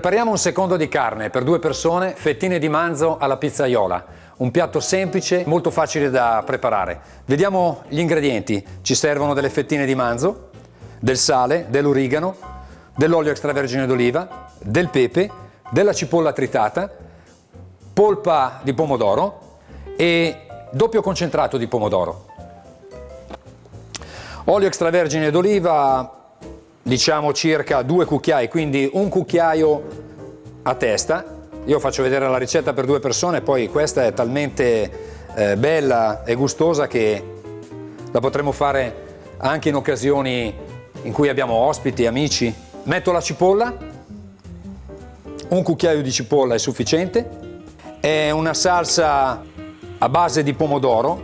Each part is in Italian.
Prepariamo un secondo di carne per due persone, fettine di manzo alla pizzaiola. Un piatto semplice, molto facile da preparare. Vediamo gli ingredienti. Ci servono delle fettine di manzo, del sale, dell'origano, dell'olio extravergine d'oliva, del pepe, della cipolla tritata, polpa di pomodoro e doppio concentrato di pomodoro. Olio extravergine d'oliva diciamo circa due cucchiai, quindi un cucchiaio a testa. Io faccio vedere la ricetta per due persone, poi questa è talmente eh, bella e gustosa che la potremo fare anche in occasioni in cui abbiamo ospiti, amici. Metto la cipolla, un cucchiaio di cipolla è sufficiente, è una salsa a base di pomodoro,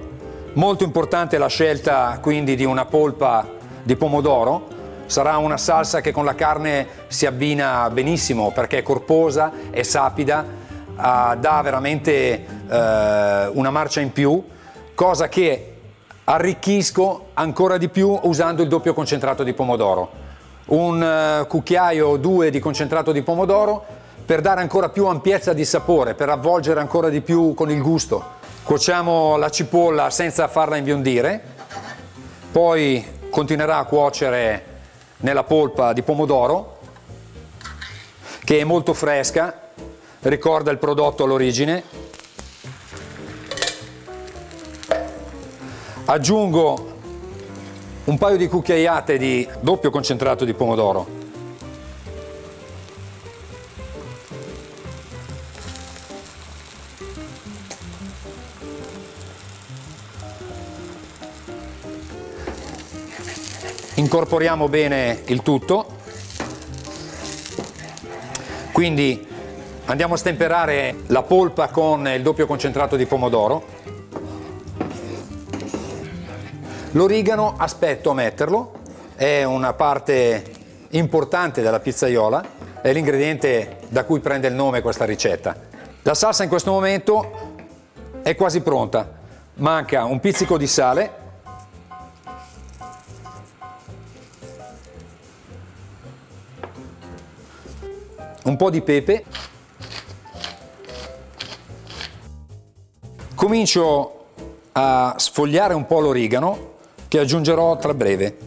molto importante la scelta quindi di una polpa di pomodoro, Sarà una salsa che con la carne si abbina benissimo perché è corposa, è sapida, dà veramente uh, una marcia in più, cosa che arricchisco ancora di più usando il doppio concentrato di pomodoro. Un uh, cucchiaio o due di concentrato di pomodoro per dare ancora più ampiezza di sapore, per avvolgere ancora di più con il gusto. Cuociamo la cipolla senza farla imbiondire, poi continuerà a cuocere nella polpa di pomodoro che è molto fresca, ricorda il prodotto all'origine. Aggiungo un paio di cucchiaiate di doppio concentrato di pomodoro. Incorporiamo bene il tutto, quindi andiamo a stemperare la polpa con il doppio concentrato di pomodoro. L'origano aspetto a metterlo, è una parte importante della pizzaiola, è l'ingrediente da cui prende il nome questa ricetta. La salsa in questo momento è quasi pronta, manca un pizzico di sale, un po' di pepe, comincio a sfogliare un po' l'origano che aggiungerò tra breve.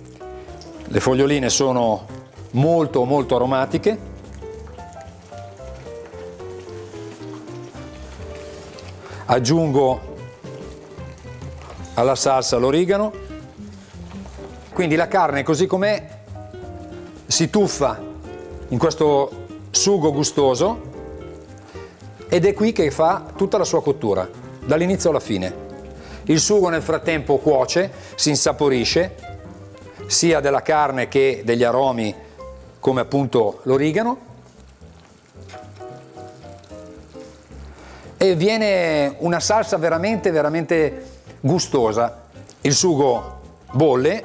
Le foglioline sono molto molto aromatiche. Aggiungo alla salsa l'origano. Quindi la carne così com'è si tuffa in questo sugo gustoso ed è qui che fa tutta la sua cottura, dall'inizio alla fine. Il sugo nel frattempo cuoce, si insaporisce, sia della carne che degli aromi come appunto l'origano e viene una salsa veramente veramente gustosa. Il sugo bolle,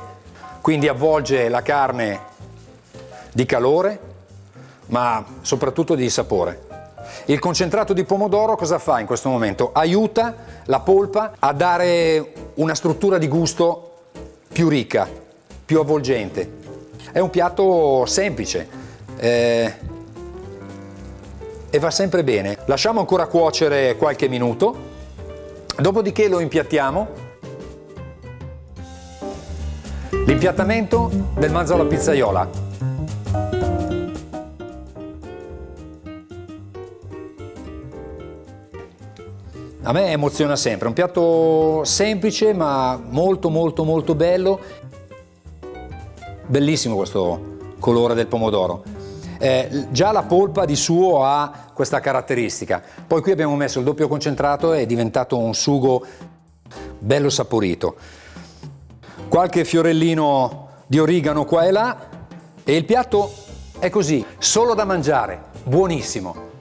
quindi avvolge la carne di calore, ma soprattutto di sapore. Il concentrato di pomodoro cosa fa in questo momento? Aiuta la polpa a dare una struttura di gusto più ricca, più avvolgente. È un piatto semplice eh, e va sempre bene. Lasciamo ancora cuocere qualche minuto, dopodiché lo impiattiamo. L'impiattamento del manzo alla pizzaiola. A me emoziona sempre, un piatto semplice ma molto molto molto bello. Bellissimo questo colore del pomodoro. Eh, già la polpa di suo ha questa caratteristica. Poi qui abbiamo messo il doppio concentrato e è diventato un sugo bello saporito. Qualche fiorellino di origano qua e là e il piatto è così, solo da mangiare, buonissimo.